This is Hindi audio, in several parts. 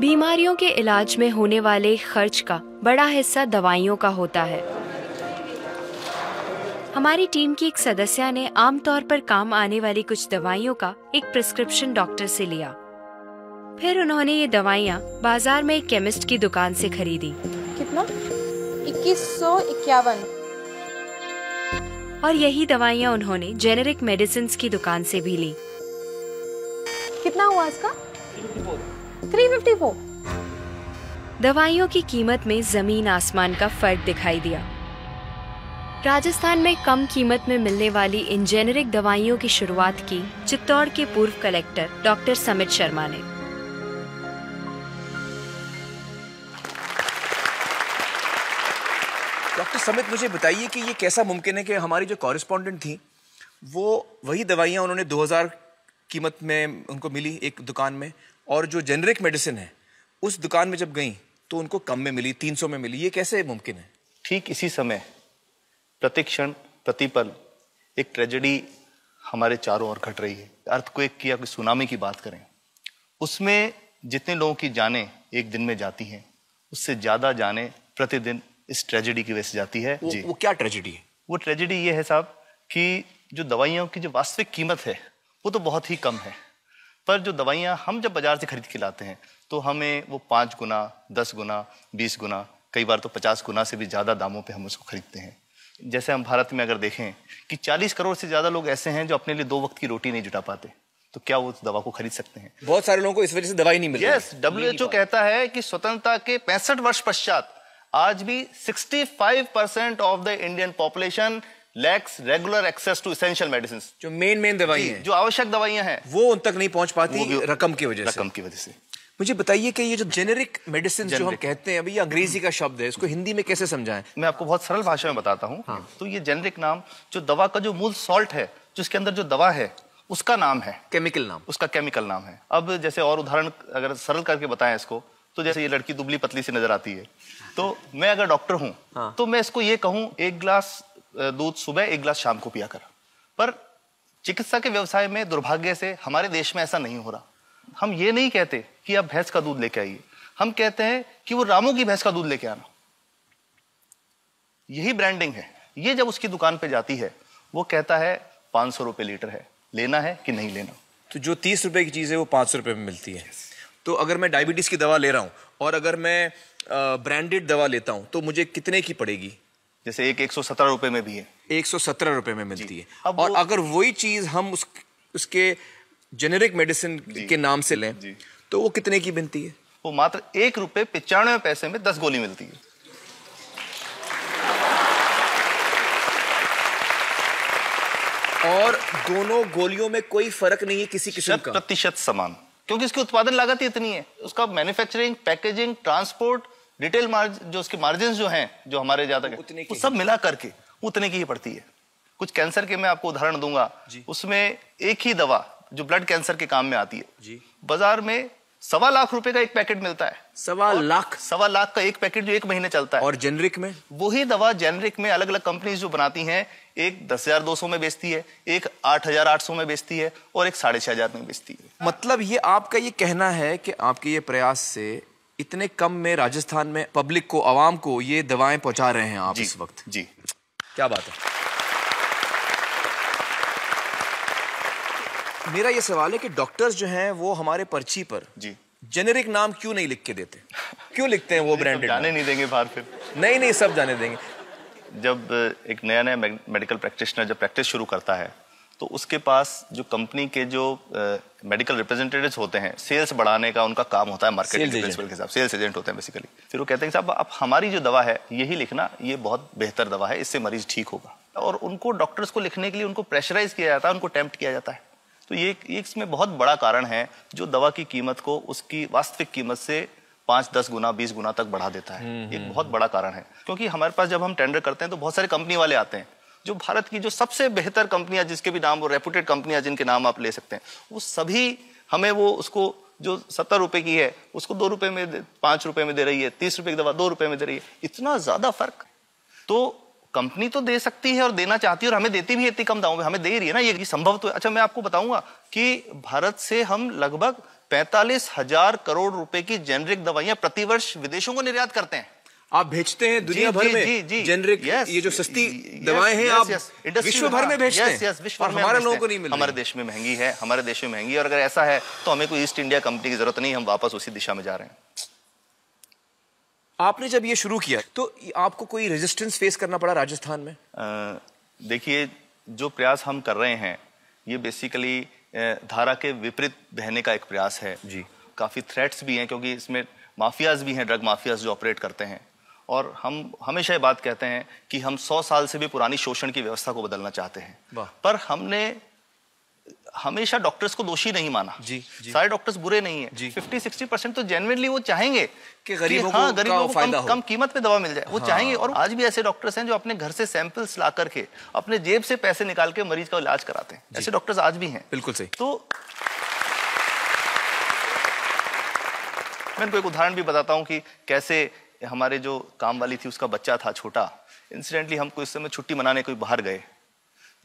बीमारियों के इलाज में होने वाले खर्च का बड़ा हिस्सा दवाइयों का होता है। हमारी टीम की एक सदस्य ने आमतौर पर काम आने वाली कुछ दवाइयों का एक प्रिस्क्रिप्शन डॉक्टर से लिया। फिर उन्होंने ये दवाइयाँ बाज़ार में एक केमिस्ट की दुकान से खरीदी। कितना? इक्कीस सौ इक्यावन। और यही दवाइयाँ उन्होंने जेनेरिक मेडिसिन की दुकान से भी ली। कितना हुआ इसका? थ्री फिफ्टी फोर दवाइयों की कीमत में ज़मीन आसमान का फ़र्क दिखाई दिया। राजस्थान में कम कीमत में मिलने वाली इन जेनेरिक दवाइयों की शुरुआत की चित्तौड़ के पूर्व कलेक्टर डॉक्टर समित शर्मा ने। डॉक्टर समित मुझे बताइए कि ये कैसा मुमकिन है कि हमारी जो कॉरेस्पॉन्डेंट थी वो वही दवाइयाँ उन्होंने 2000 कीमत में उनको मिली एक दुकान में और जो जेनरिक मेडिसिन है उस दुकान में जब गई तो उनको कम में मिली 300 में मिली। ये कैसे मुमकिन है? ठीक इसी समय प्रतिक्षण प्रतिपल एक ट्रेजेडी हमारे चारों ओर घट रही है। अर्थक्वेक की या कोई सुनामी की बात करें उसमें जितने लोगों की जाने एक दिन में जाती हैं उससे ज़्यादा जाने प्रतिदिन इस ट्रेजेडी की वजह से जाती है। वो, जी। वो क्या ट्रेजेडी है? वो ट्रेजेडी ये है साहब कि जो दवाइयों की जो वास्तविक कीमत है वो तो बहुत ही कम है। पर जो दवाइयाँ हम जब बाज़ार से खरीद के लाते हैं तो हमें वो पाँच गुना दस गुना बीस गुना कई बार तो पचास गुना से भी ज़्यादा दामों पे हम उसको खरीदते हैं। जैसे हम भारत में अगर देखें कि चालीस करोड़ से ज़्यादा लोग ऐसे हैं जो अपने लिए दो वक्त की रोटी नहीं जुटा पाते तो क्या वो उस दवा को खरीद सकते हैं? बहुत सारे लोगों को इस वजह से दवाई नहीं मिल यस डब्ल्यू कहता है कि स्वतंत्रता के पैंसठ वर्ष पश्चात आज भी 65 percent of the Indian population lacks regular access to essential medicine जो मेन मेन दवाई जो आवश्यक दवाइयाँ हैं। वो उन तक नहीं पहुँच पाती रकम की वजह से। रकम की वजह से। मुझे बताइए कि ये जो जेनेरिक मेडिसिन जो हम कहते हैं अभी ये अंग्रेज़ी का शब्द है इसको हिंदी में कैसे समझाएँ? मैं आपको बहुत सरल भाषा में बताता हूँ। हाँ। तो ये जेनरिक नाम जो दवा का जो मूल सॉल्ट है जिसके अंदर जो दवा है उसका नाम है। केमिकल नाम। उसका केमिकल नाम है। अब जैसे और उदाहरण अगर सरल करके बताएँ इसको तो जैसे ये लड़की दुबली पतली सी नज़र आती है। तो मैं अगर डॉक्टर हूँ हाँ। तो मैं इसको ये कहूँ एक गिलास दूध सुबह एक गिलास शाम को पिया कर। पर चिकित्सा के व्यवसाय में दुर्भाग्य से हमारे देश में ऐसा नहीं हो रहा। हम ये नहीं कहते कि आप भैंस का दूध लेके आइए। हम कहते हैं कि वो रामू की भैंस का दूध लेके आना। यही ब्रांडिंग है। ये जब उसकी दुकान पे जाती है, वो कहता है, पाँच सौ रुपए लीटर है। लेना है कि नहीं लेना? तो जो तीस रुपए की चीज़ है, वो पाँच सौ रुपए में मिलती है। तो अगर मैं डायबिटीज़ की दवा ले रहा हूँ और अगर मैं ब्रांडेड दवा लेता हूँ तो मुझे कितने की पड़ेगी? जैसे एक एक सौ सत्रह रुपए में भी है। एक सौ सत्रह रुपए में मिलती है। अब और अगर वही चीज़ हम उस उसके जेनेरिक मेडिसिन के नाम से लें तो वो कितने की बनती है? वो मात्र एक रुपए पिचानवे पैसे में दस गोली मिलती है। और दोनों गोलियों में कोई फ़र्क नहीं है किसी किस्म का। प्रतिशत समान। क्योंकि इसकी उत्पादन लागत ही इतनी है। उसका मैन्युफैक्चरिंग पैकेजिंग ट्रांसपोर्ट रिटेल मार्ज जो उसके मार्जिन जो हैं जो हमारे ज़्यादा वो की सब मिला करके उतने की ही पड़ती है। कुछ कैंसर के मैं आपको उदाहरण दूँगा। उसमें एक ही दवा जो ब्लड कैंसर के काम में आती है। बाज़ार में सवा लाख रुपए का एक पैकेट मिलता है। सवा लाख? सवा लाख का एक पैकेट जो एक महीने चलता है। और जेनरिक में? वही दवा जेनरिक में अलग अलग कंपनीज़ जो बनाती हैं एक दस हज़ार दो सौ में बेचती है एक आठ हज़ार आठ सौ में बेचती है और एक साढ़े छह हज़ार में बेचती है। मतलब ये आपका ये कहना है कि आपके ये प्रयास से इतने कम में राजस्थान में पब्लिक को आवाम को ये दवाएँ पहुँचा रहे हैं आप इस वक्त। जी। क्या बात है। मेरा ये सवाल है कि डॉक्टर्स जो हैं वो हमारे पर्ची पर जी। जेनेरिक नाम क्यों नहीं लिख के देते? क्यों लिखते हैं वो ब्रांडेड जाने नहीं देंगे बाहर फिर। नहीं नहीं सब जाने देंगे। जब एक नया नया मेडिकल प्रैक्टिशनर जब प्रैक्टिस शुरू करता है तो उसके पास जो कंपनी के जो मेडिकल रिप्रेजेंटेटिव्स होते हैं सेल्स बढ़ाने का उनका काम होता है मार्केटिंग प्रिंसिपल के हिसाब सेल्स एजेंट होते हैं बेसिकली फिर वो कहते हैं साहब आप हमारी जो दवा है यही लिखना ये बहुत बेहतर दवा है इससे मरीज़ ठीक होगा। और उनको डॉक्टर्स को लिखने के लिए उनको प्रेशराइज किया जाता है उनको अटैम्प्ट किया जाता है। तो ये ये इसमें बहुत बड़ा कारण है जो दवा की कीमत को उसकी वास्तविक कीमत से पाँच दस गुना बीस गुना तक बढ़ा देता है। एक बहुत बड़ा कारण है। क्योंकि हमारे पास जब हम टेंडर करते हैं तो बहुत सारे कंपनी वाले आते हैं। जो भारत की जो सबसे बेहतर कंपनियाँ जिसके भी नाम, वो रेपुटेड कंपनियाँ जिनके नाम आप ले सकते हैं, वो सभी हमें वो उसको जो सत्तर रुपए की है, उसको दो रुपए में पाँच रुपए में दे रही है, तीस रुपए की दवा दो रुपए में दे रही है, इतना ज़्यादा फ़र्क। तो कंपनी तो दे सकती है और देना चाहती है और हमें देती भी है इतनी कम दामों में हमें दे रही है ना, ये संभव तो अच्छा मैं आपको बताऊँगा कि भारत से हम लगभग पैंतालीस हज़ार करोड़ रुपए की जेनरिक दवाइयाँ प्रतिवर्ष विदेशों को निर्यात करते हैं। आप भेजते हैं दुनिया भर में। जेनरिक ये जो सस्ती दवाएँ हैं आप विश्व भर में हाँ, भेजते हैं और हमारे लोगों को नहीं मिल हमारे देश में महँगी है हमारे देश में महँगी है और अगर ऐसा है तो हमें कोई ईस्ट इंडिया कंपनी की ज़रूरत नहीं हम वापस उसी दिशा में जा रहे हैं। आपने जब ये शुरू किया तो आपको कोई रेजिस्टेंस फेस करना पड़ा राजस्थान में? देखिए जो प्रयास हम कर रहे हैं ये बेसिकली धारा के विपरीत बहने का एक प्रयास है। जी। काफ़ी थ्रेट्स भी हैं क्योंकि इसमें माफियाज भी हैं ड्रग माफियाज जो ऑपरेट करते हैं। और हम हमेशा ये बात कहते हैं कि हम सौ साल से भी पुरानी शोषण की व्यवस्था को बदलना चाहते हैं। पर हमने हमेशा डॉक्टर्स को दोषी नहीं माना। जी, जी। सारे डॉक्टर्स बुरे नहीं है। फिफ्टी सिक्सटी परसेंट तो जेनविनली वो चाहेंगे कि गरीबों हाँ, को- गरीबों का कम, हो। कम कीमत पे दवा मिल जाए वो हाँ। चाहेंगे। और आज भी ऐसे डॉक्टर्स हैं जो अपने घर से सैंपल्स ला करके अपने जेब से पैसे निकाल के मरीज़ का इलाज कराते हैं। ऐसे डॉक्टर्स आज भी हैं। बिल्कुल सही। तो मैं इनको एक उदाहरण भी बताता हूँ कि कैसे हमारे जो काम वाली थी, उसका बच्चा था छोटा। इंसिडेंटली हम कोई समय छुट्टी मनाने कोई बाहर गए।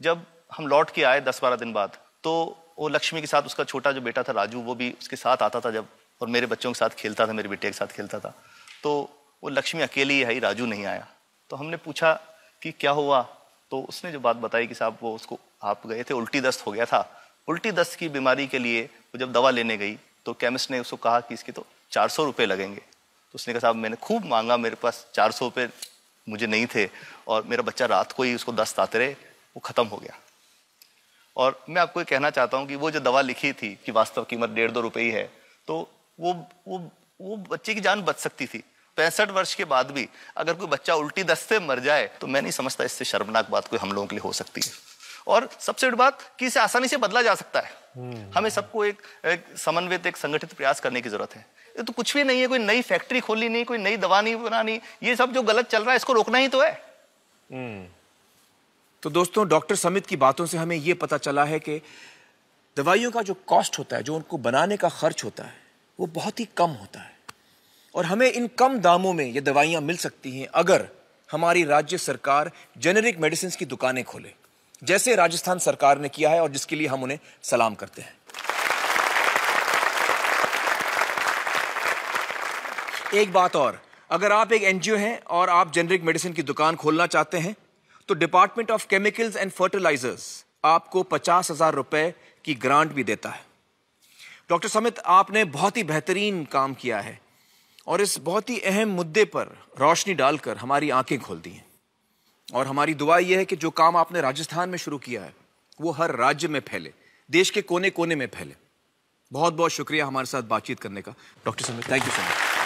जब हम लौट के आए दस बारह दिन बाद तो वो लक्ष्मी के साथ उसका छोटा जो बेटा था, राजू, वो भी उसके साथ आता था जब, और मेरे बच्चों के साथ खेलता था, मेरे बेटे के साथ खेलता था। तो वो लक्ष्मी अकेली ही आई राजू नहीं आया। तो हमने पूछा कि क्या हुआ? तो उसने जो बात बताई कि साहब, वो उसको, आप गए थे, उल्टी दस्त हो गया था। उल्टी दस्त की बीमारी के लिए वो जब दवा लेने गई तो केमिस्ट ने उसको कहा कि इसके तो चार सौ रुपये लगेंगे। तो उसने कहा, साहब, मैंने खूब मांगा, मेरे पास चार सौ रुपये मुझे नहीं थे और मेरा बच्चा रात को ही उसको दस्त आते रहे, वो खत्म हो गया। और मैं आपको ये कहना चाहता हूँ कि वो जो दवा लिखी थी कि वास्तव कीमत डेढ़ दो रुपये ही है तो वो वो वो बच्चे की जान बच सकती थी। पैंसठ वर्ष के बाद भी अगर कोई बच्चा उल्टी दस्त मर जाए तो मैं नहीं समझता इससे शर्मनाक बात कोई हम लोगों के लिए हो सकती है। और सबसे बड़ी बात कि इसे आसानी से बदला जा सकता है। हमें सबको एक, एक समन्वित एक संगठित प्रयास करने की ज़रूरत है। ये तो कुछ भी नहीं है कोई नई फैक्ट्री खोलनी नहीं कोई नई दवा नहीं बनानी ये सब जो गलत चल रहा है इसको रोकना ही तो है। तो दोस्तों डॉक्टर समित की बातों से हमें यह पता चला है कि दवाइयों का जो कॉस्ट होता है जो उनको बनाने का खर्च होता है वो बहुत ही कम होता है। और हमें इन कम दामों में ये दवाइयाँ मिल सकती हैं अगर हमारी राज्य सरकार जेनेरिक मेडिसिन की दुकानें खोले। जैसे राजस्थान सरकार ने किया है और जिसके लिए हम उन्हें सलाम करते हैं। एक बात और, अगर आप एक एनजीओ हैं और आप जेनरिक मेडिसिन की दुकान खोलना चाहते हैं तो department of chemicals and fertilizers आपको पचास हज़ार रुपए की ग्रांट भी देता है। डॉक्टर समित, आपने बहुत ही बेहतरीन काम किया है और इस बहुत ही अहम मुद्दे पर रोशनी डालकर हमारी आँखें खोल दी हैं। और हमारी दुआ यह है कि जो काम आपने राजस्थान में शुरू किया है, वो हर राज्य में फैले, देश के कोने कोने में फैले। बहुत बहुत शुक्रिया हमारे साथ बातचीत करने का। Doctor Samit thank you so much